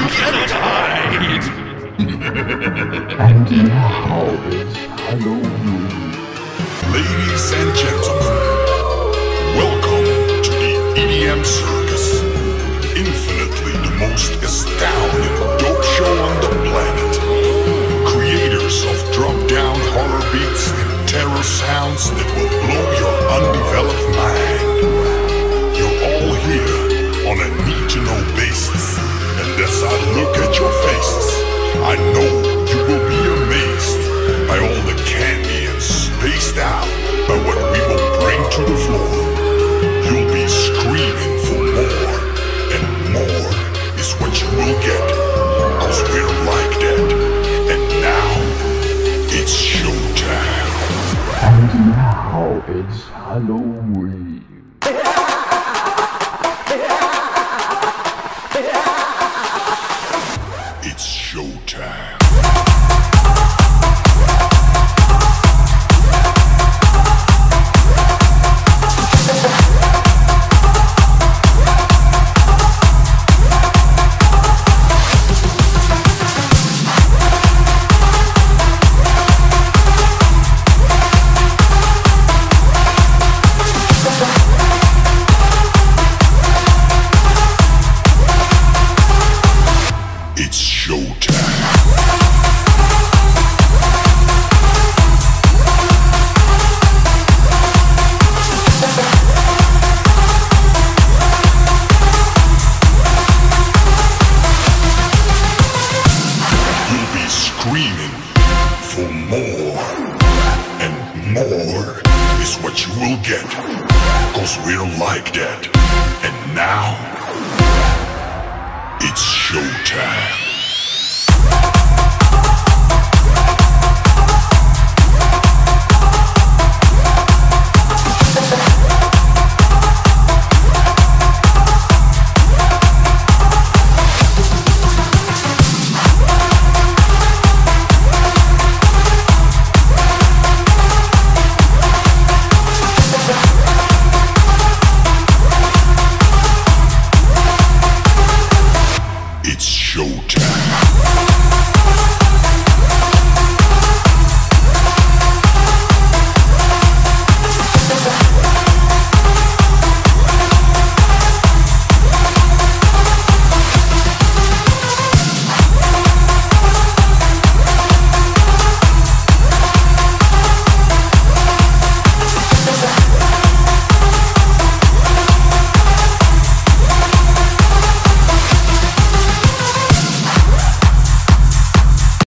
run, run, but you cannot hide. And now it's Halloween. Ladies and gentlemen, welcome to the EDM Circus. Infinitely the most astounding dope show on the planet. Creators of drop down horror beats and terror sounds that I know you will be amazed by all the candy and spaced out by what we will bring to the floor. You'll be screaming for more, and more is what you will get. Cause we're like that. And now, it's showtime. And now it's Halloween. It's for more. And more is what you will get. Cause we're like that. And now, it's showtime. It's showtime.